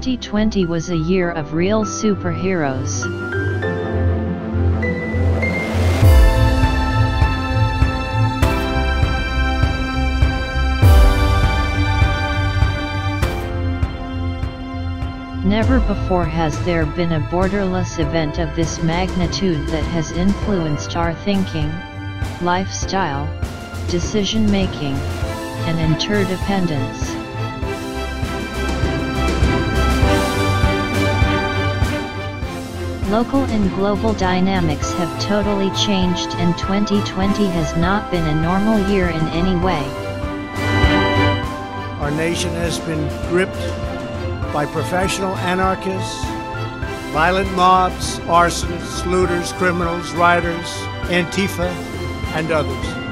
2020 was a year of real superheroes. Never before has there been a borderless event of this magnitude that has influenced our thinking, lifestyle, decision making, and interdependence. Local and global dynamics have totally changed and 2020 has not been a normal year in any way. Our nation has been gripped by professional anarchists, violent mobs, arsonists, looters, criminals, rioters, Antifa, and others.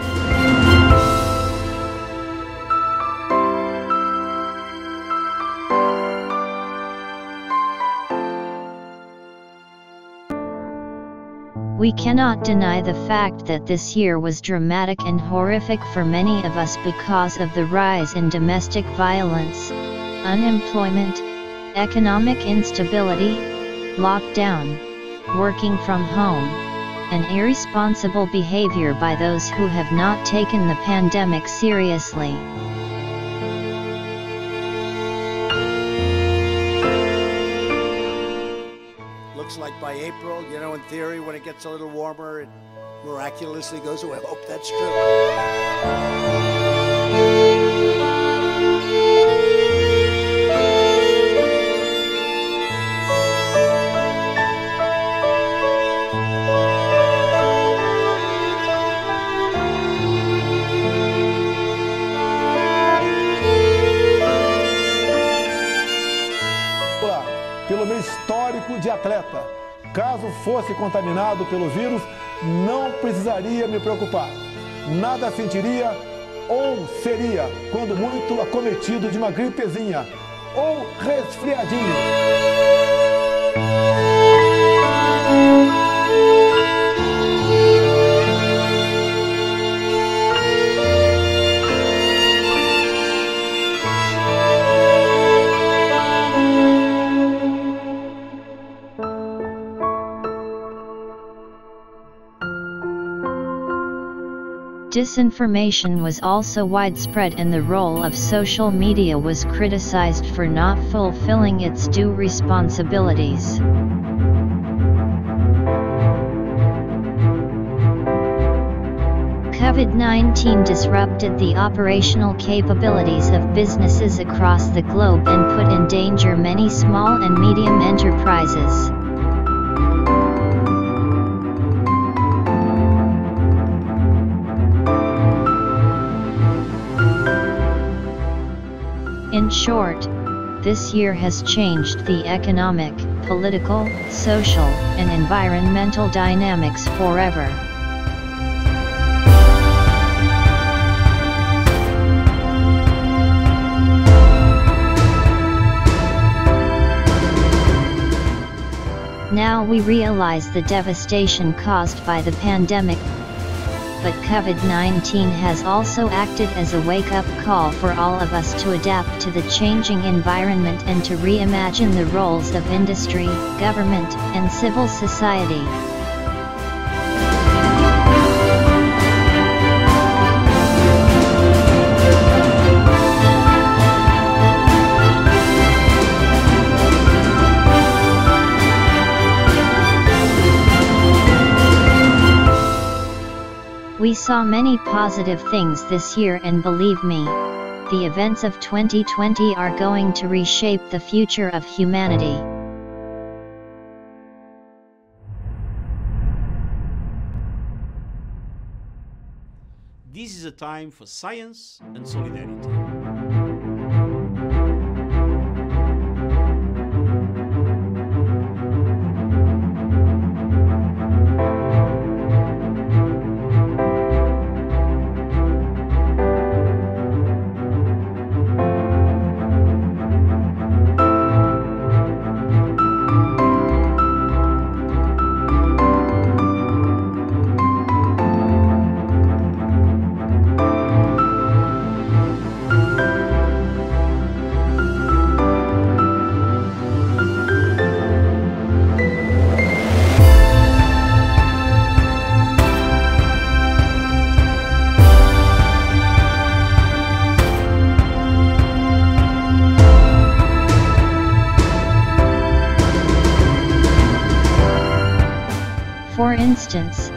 We cannot deny the fact that this year was dramatic and horrific for many of us because of the rise in domestic violence, unemployment, economic instability, lockdown, working from home, and irresponsible behavior by those who have not taken the pandemic seriously. Looks like by April, you know, in theory, when it gets a little warmer, it miraculously goes away. I hope that's true. De atleta. Caso fosse contaminado pelo vírus, não precisaria me preocupar. Nada sentiria ou seria, quando muito, acometido de uma gripezinha ou resfriadinho. Disinformation was also widespread and the role of social media was criticized for not fulfilling its due responsibilities. COVID-19 disrupted the operational capabilities of businesses across the globe and put in danger many small and medium enterprises. In short, this year has changed the economic, political, social, and environmental dynamics forever. Now we realize the devastation caused by the pandemic, but COVID-19 has also acted as a wake-up call for all of us to adapt to the changing environment and to reimagine the roles of industry, government, and civil society. Saw many positive things this year and believe me, the events of 2020 are going to reshape the future of humanity. This is a time for science and solidarity. Instance,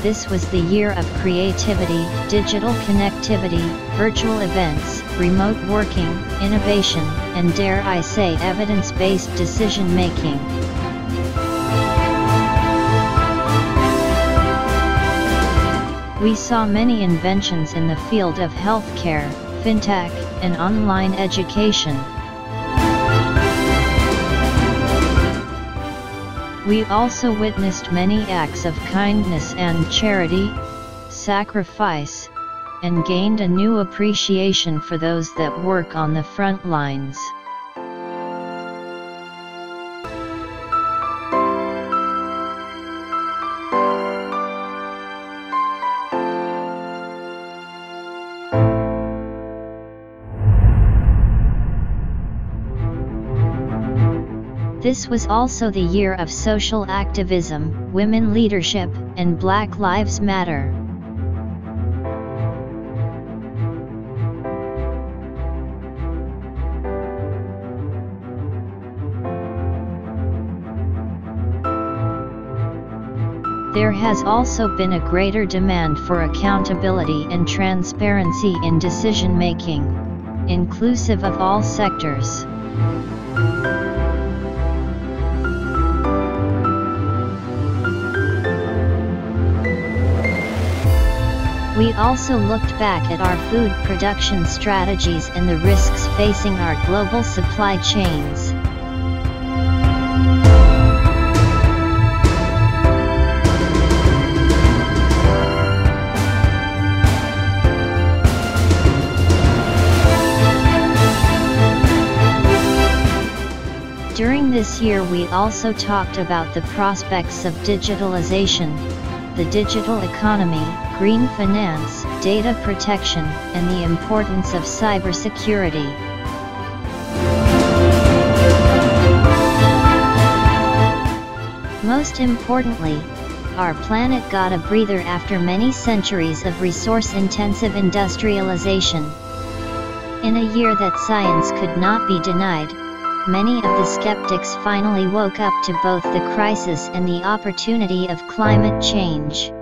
this was the year of creativity, digital connectivity, virtual events, remote working, innovation, and dare I say evidence-based decision-making. We saw many inventions in the field of healthcare, fintech, and online education. We also witnessed many acts of kindness and charity, sacrifice, and gained a new appreciation for those that work on the front lines. This was also the year of social activism, women leadership, and Black Lives Matter. There has also been a greater demand for accountability and transparency in decision making, inclusive of all sectors. We also looked back at our food production strategies and the risks facing our global supply chains. During this year we also talked about the prospects of digitalization, the digital economy, green finance, data protection, and the importance of cybersecurity. Most importantly, our planet got a breather after many centuries of resource-intensive industrialization. In a year that science could not be denied, many of the skeptics finally woke up to both the crisis and the opportunity of climate change.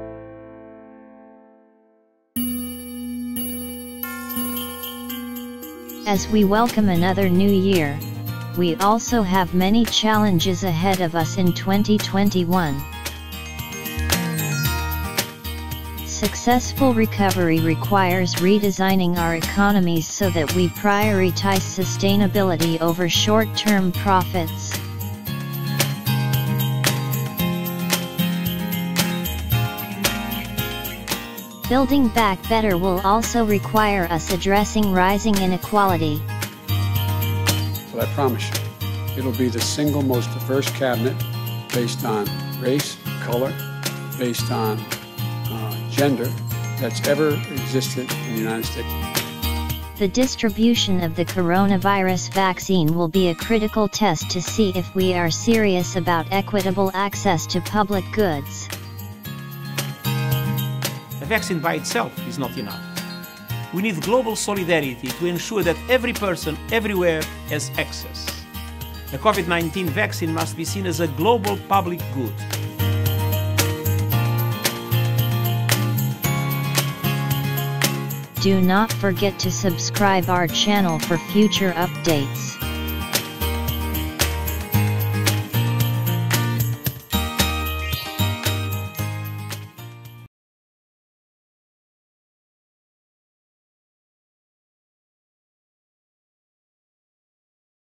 As we welcome another new year, we also have many challenges ahead of us in 2021. Successful recovery requires redesigning our economies so that we prioritize sustainability over short-term profits. Building back better will also require us addressing rising inequality. But I promise you, it'll be the single most diverse cabinet based on race, color, based on Uh, gender that's ever existed in the United States. The distribution of the coronavirus vaccine will be a critical test to see if we are serious about equitable access to public goods. A vaccine by itself is not enough. We need global solidarity to ensure that every person everywhere has access. The COVID 19 vaccine must be seen as a global public good. Do not forget to subscribe our channel for future updates.